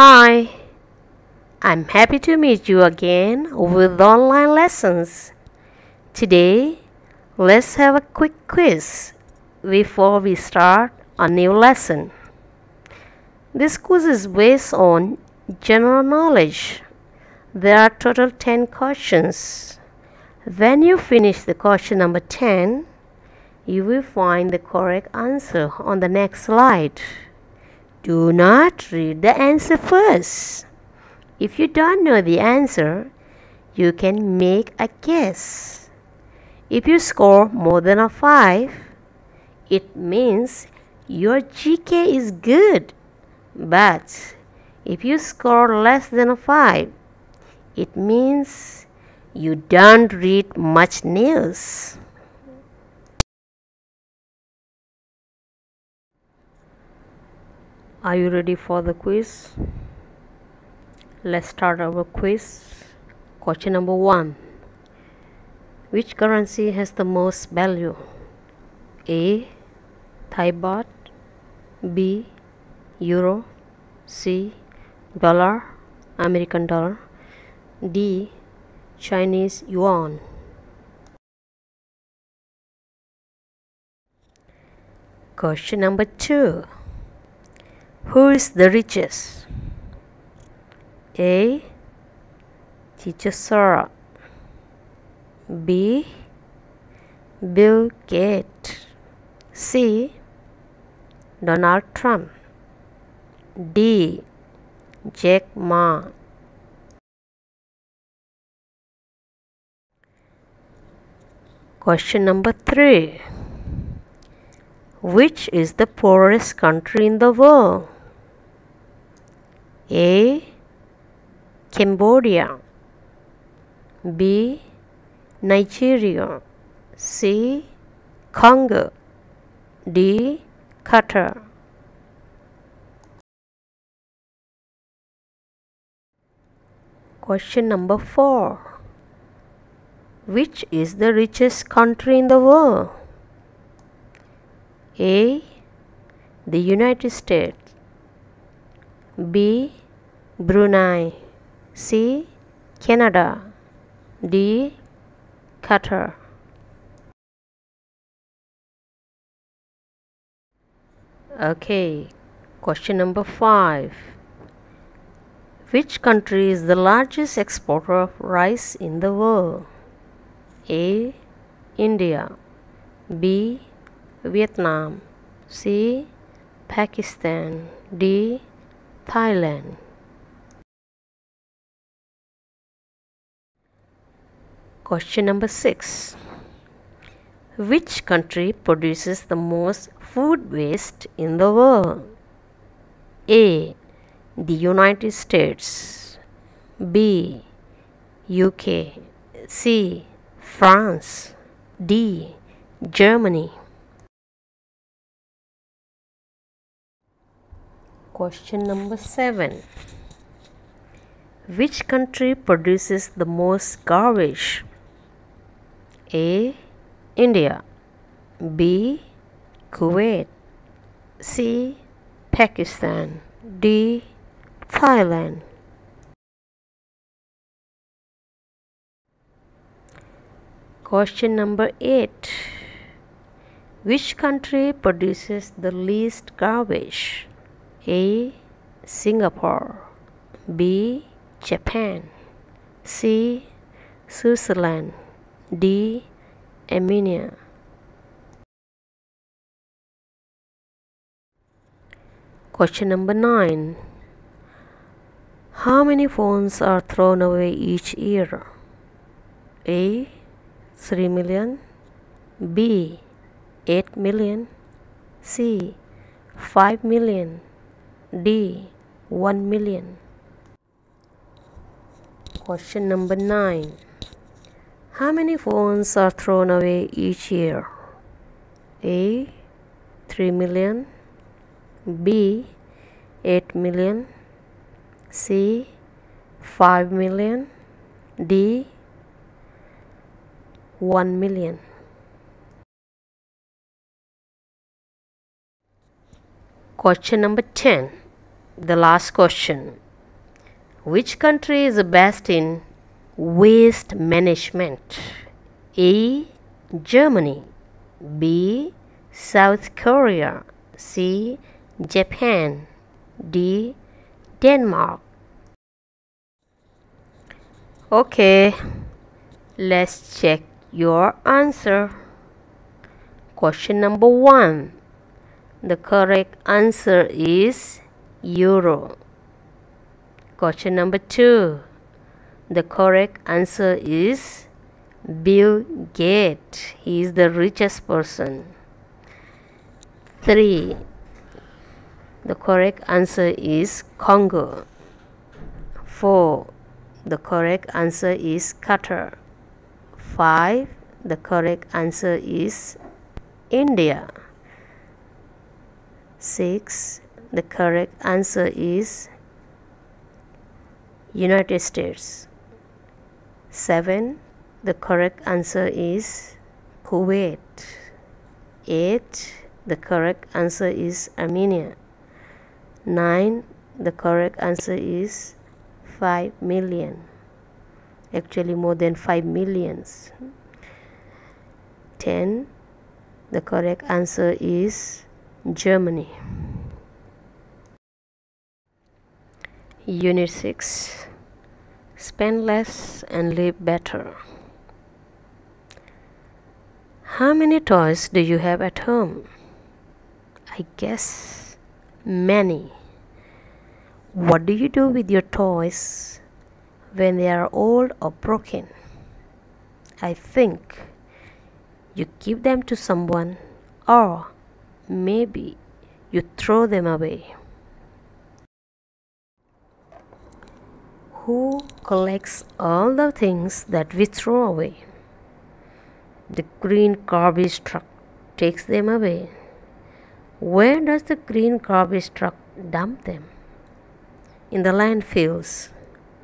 Hi, I'm happy to meet you again with online lessons. Today, let's have a quick quiz before we start a new lesson. This quiz is based on general knowledge. There are total 10 questions. When you finish the question number 10, you will find the correct answer on the next slide. Do not read the answer first. If you don't know the answer, you can make a guess. If you score more than a 5, it means your GK is good. But if you score less than a 5, it means you don't read much news. Are you ready for the quiz? Let's start our quiz. Question number one Which currency has the most value? A. Thai baht, B. Euro, C. Dollar, American dollar, D. Chinese yuan. Question number two Who is the richest? A. Teacher Sara, B. Bill Gates, C. Donald Trump, D. Jack Ma. Question number three. Which is the poorest country in the world? A. Cambodia B. Nigeria C. Congo D. Qatar Question number 4 Which is the richest country in the world? A. The United States B. Brunei C. Canada D. Qatar Okay, question number 5 Which country is the largest exporter of rice in the world? A. India B. Vietnam C. Pakistan D. Thailand Question number 6 Which country produces the most food waste in the world? A. The United States B. UK C. France D. Germany Question number 7 Which country produces the most garbage? A. India B. Kuwait C. Pakistan D. Thailand Question number 8 Which country produces the least garbage? A. Singapore B. Japan C. Switzerland D. Armenia Question number 9 How many phones are thrown away each year? A. 3 million B. 8 million C. 5 million D. 1 million Question number 9 how many phones are thrown away each year? A. 3 million B. 8 million C. 5 million D. 1 million Question number 10 The last question Which country is the best in waste management? A. Germany. B. South Korea. C. Japan. D. Denmark. Okay, let's check your answer. Question number one. The correct answer is Euro. Question number two. The correct answer is Bill Gates. He is the richest person. 3. The correct answer is Congo. 4. The correct answer is Qatar. 5. The correct answer is India. 6. The correct answer is United States. 7. The correct answer is Kuwait. 8. The correct answer is Armenia. 9. The correct answer is 5 million. Actually, more than 5 millions. 10. The correct answer is Germany. Unit 6 Spend less and live better. How many toys do you have at home? I guess many. What do you do with your toys when they are old or broken? I think you give them to someone or maybe you throw them away. Who collects all the things that we throw away? The green garbage truck takes them away. Where does the green garbage truck dump them? In the landfills.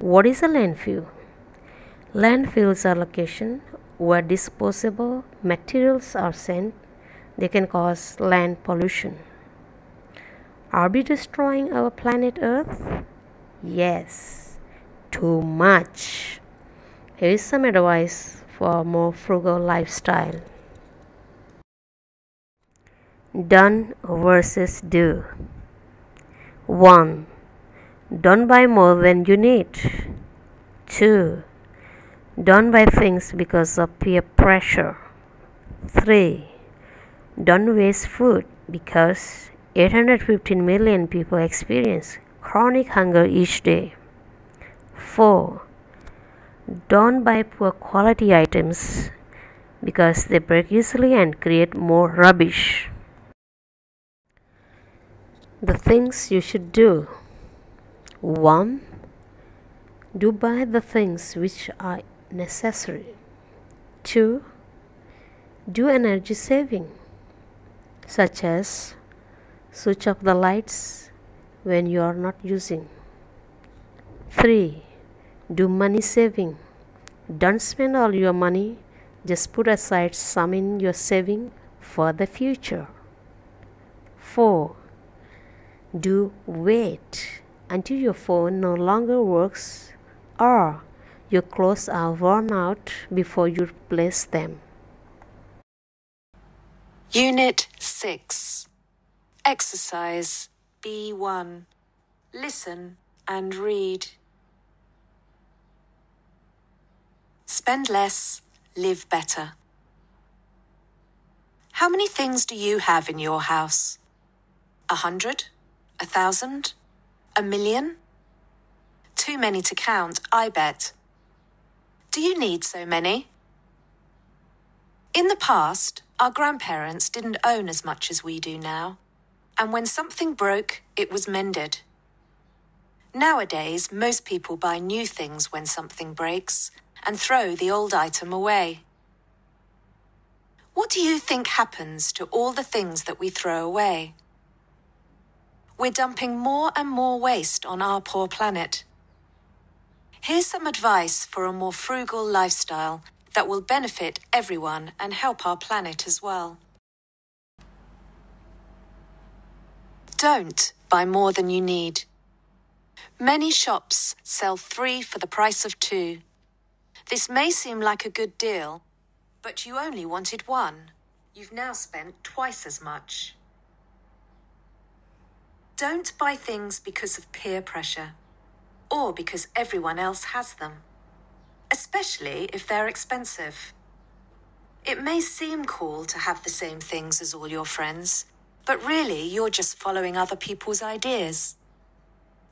What is a landfill? Landfills are locations where disposable materials are sent. They can cause land pollution. Are we destroying our planet Earth? Yes, too much. Here is some advice for a more frugal lifestyle. Done versus do. 1. Don't buy more than you need. 2. Don't buy things because of peer pressure. 3. Don't waste food because 815 million people experience chronic hunger each day. 4. Don't buy poor quality items because they break easily and create more rubbish. The things you should do 1. Do buy the things which are necessary. 2. Do energy saving, such as switch off the lights when you are not using. 3. Do money saving. Don't spend all your money, just put aside some in your saving for the future. 4 do wait until your phone no longer works or your clothes are worn out before you replace them. Unit 6 Exercise B1 Listen and read. Spend less, live better. How many things do you have in your house? A hundred? A thousand? A million? Too many to count, I bet. Do you need so many? In the past, our grandparents didn't own as much as we do now, and when something broke, it was mended. Nowadays, most people buy new things when something breaks and throw the old item away. What do you think happens to all the things that we throw away? we're dumping more and more waste on our poor planet. Here's some advice for a more frugal lifestyle that will benefit everyone and help our planet as well. Don't buy more than you need. Many shops sell three for the price of two. This may seem like a good deal, but you only wanted one. You've now spent twice as much. Don't buy things because of peer pressure or because everyone else has them, especially if they're expensive. It may seem cool to have the same things as all your friends, but really you're just following other people's ideas.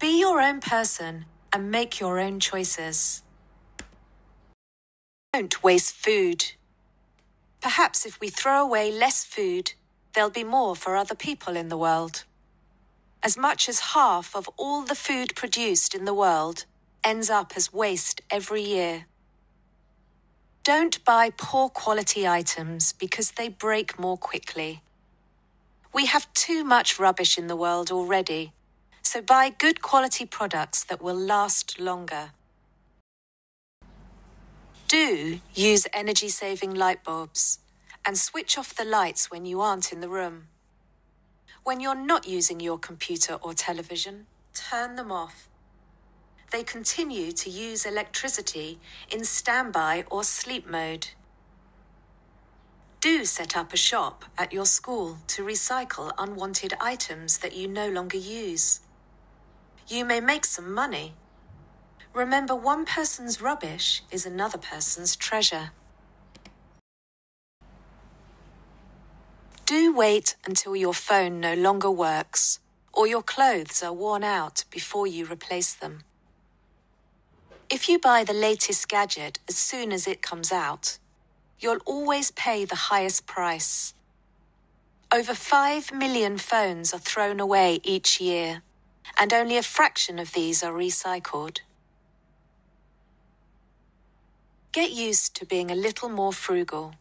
Be your own person and make your own choices. Don't waste food. Perhaps if we throw away less food, there'll be more for other people in the world. As much as half of all the food produced in the world ends up as waste every year. Don't buy poor quality items because they break more quickly. We have too much rubbish in the world already, so buy good quality products that will last longer. Do use energy saving light bulbs and switch off the lights when you aren't in the room. When you're not using your computer or television, turn them off. They continue to use electricity in standby or sleep mode. Do set up a shop at your school to recycle unwanted items that you no longer use. You may make some money. Remember, one person's rubbish is another person's treasure. Do wait until your phone no longer works or your clothes are worn out before you replace them. If you buy the latest gadget as soon as it comes out, you'll always pay the highest price. Over 5 million phones are thrown away each year, and only a fraction of these are recycled. Get used to being a little more frugal.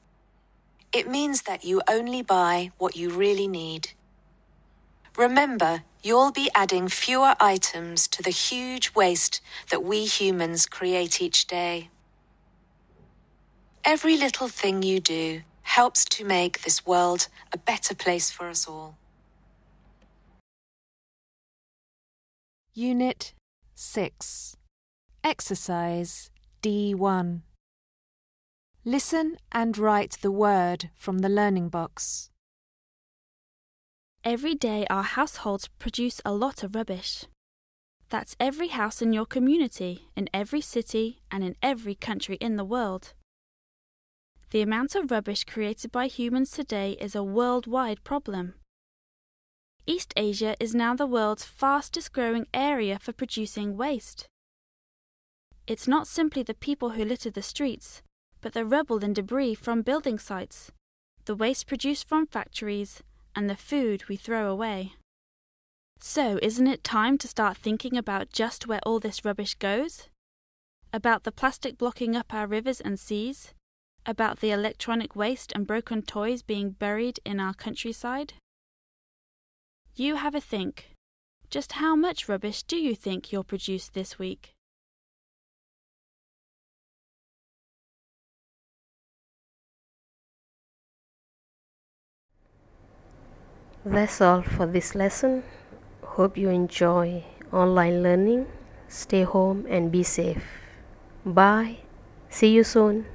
It means that you only buy what you really need. Remember, you'll be adding fewer items to the huge waste that we humans create each day. Every little thing you do helps to make this world a better place for us all. Unit 6 Exercise D1 Listen and write the word from the learning box. Every day, our households produce a lot of rubbish. That's every house in your community, in every city, and in every country in the world. The amount of rubbish created by humans today is a worldwide problem. East Asia is now the world's fastest growing area for producing waste. It's not simply the people who litter the streets, but the rubble and debris from building sites, the waste produced from factories, and the food we throw away. So, isn't it time to start thinking about just where all this rubbish goes? About the plastic blocking up our rivers and seas? About the electronic waste and broken toys being buried in our countryside? You have a think. Just how much rubbish do you think you'll produce this week? That's all for this lesson. Hope you enjoy online learning. Stay home and be safe. Bye. See you soon.